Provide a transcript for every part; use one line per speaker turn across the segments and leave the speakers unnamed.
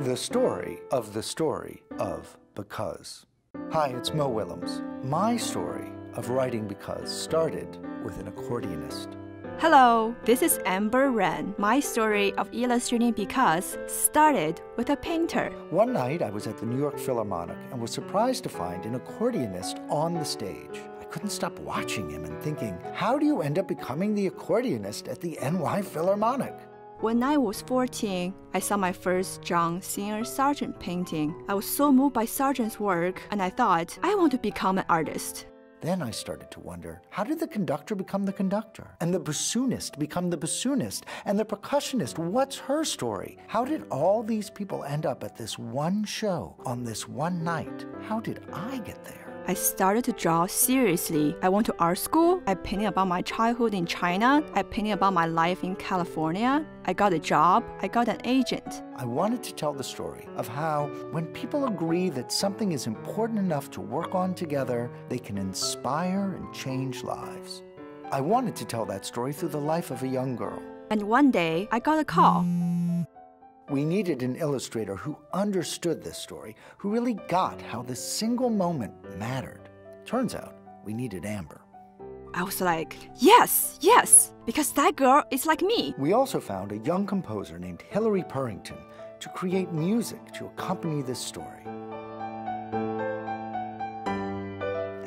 The story of the story of Because. Hi, it's Mo Willems. My story of writing Because started with an accordionist.
Hello, this is Amber Ren. My story of illustrating because started with a painter.
One night I was at the New York Philharmonic and was surprised to find an accordionist on the stage. I couldn't stop watching him and thinking, how do you end up becoming the accordionist at the NY Philharmonic?
When I was 14, I saw my first John Singer Sargent painting. I was so moved by Sargent's work, and I thought, I want to become an artist.
Then I started to wonder how did the conductor become the conductor? And the bassoonist become the bassoonist? And the percussionist, what's her story? How did all these people end up at this one show on this one night? How did I get there?
I started to draw seriously. I went to art school. I painted about my childhood in China. I painted about my life in California. I got a job. I got an agent.
I wanted to tell the story of how, when people agree that something is important enough to work on together, they can inspire and change lives. I wanted to tell that story through the life of a young girl.
And one day, I got a call.
We needed an illustrator who understood this story, who really got how this single moment mattered. Turns out we needed Amber.
I was like, yes, yes, because that girl is like me.
We also found a young composer named Hilary Purrington to create music to accompany this story.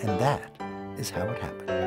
And that is how it happened.